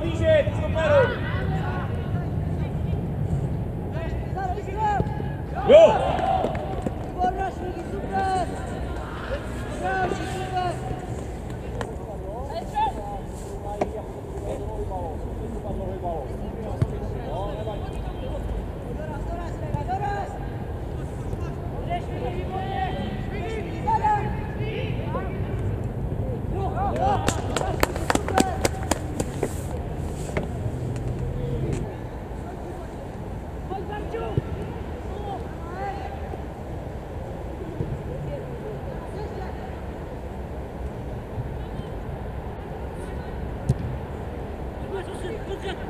blíže, ty stoperu. Jo! Výbornačníky, super! Další, super! Doraz, Pojď, Barču!